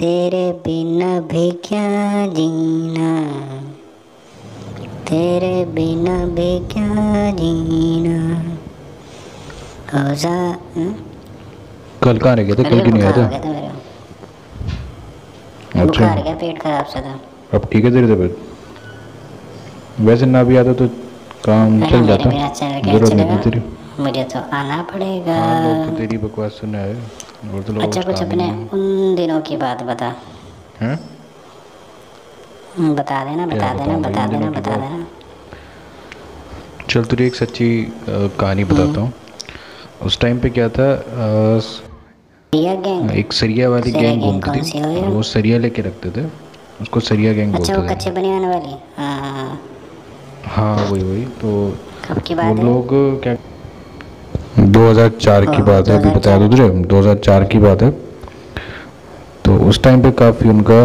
तेरे बिना भी क्या जीना? तेरे बिना भी क्या जीना? ओ हम्म? कल कहाँ रह गया था? कल क्यों नहीं आया था? अच्छा। गया पेट खराब सा था। अब ठीक है तेरी तबीयत? वैसे ना भी आता तो काम चल जाता। बिना ज़रूरत नहीं थी तेरी। मुझे तो आना पड़ेगा। हाँ लोग तो तेरी बकवास सुनने आए और तो अच्छा कुछ अपने उन दिनों की बात बता। हैं? हम्म, बता देना बता देना बता देना बता देना। चल तुझे एक सच्ची कहानी बताता हूँ। उस टाइम पे क्या था रिया एक सरिया वाली गैंग घूमती थी। वो सरिया लेके रखते थे। उसको सरिया गैंग अच्छा वो कच्चे थे बनियान वाली। हाँ। हाँ वही वही। तो वो लोग क्या 2004 की हाँ, बात है अभी बताया तुझे। 2004 की बात है। तो उस टाइम पे काफ़ी उनका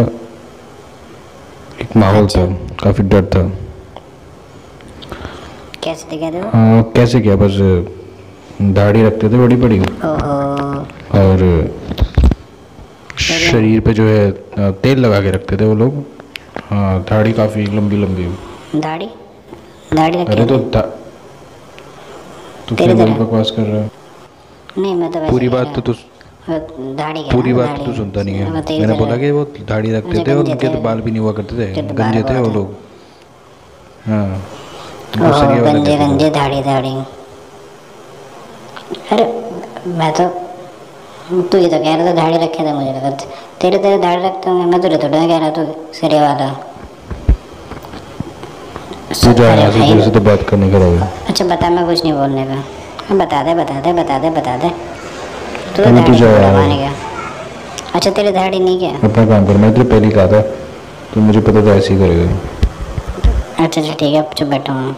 एक माहौल था काफ़ी डर था। कैसे दिखा दो हाँ? कैसे क्या? बस दाढ़ी रखते थे बड़ी बड़ी। और शरीर पे जो है तेल लगा के रखते थे वो लोग। हाँ दाढ़ी काफ़ी लंबी लंबी। दाढ़ी? दाढ़ी अरे तो. तू क्या बड़ी बकवास कर रहा है। नहीं मैं तो वैसे पूरी बात तो तू दाढ़ी पूरी बात। तो सुनता नहीं है। मैंने बोला कि वो दाढ़ी रखते थे और उनके तो बाल भी नहीं हुआ करते थे। तो गंजे थे वो लोग। हाँ सरिया गंजे गंजे दाढ़ी दाढ़ी। अरे मैं तो तू ही तो कह रहा था दाढ़ी रखे थे मुझे। लगा तेरे तेरे दाढ़ी रखते होंगे मैं तुझे थोड़ा कह रहा तू सिरे वाला। तू यहाँ से तो बात करने का रहेगा अच्छा बता मैं कुछ नहीं बोलने का। बता दे बता दे बता दे बता दे। तू तो दाढ़ी गया। अच्छा तेरी दाढ़ी नहीं क्या? अपना काम कर मैं तेरे पहले कहा था तो मुझे पता था ऐसे ही करेगा। अच्छा अच्छा ठीक है अब चुप बैठा हूँ।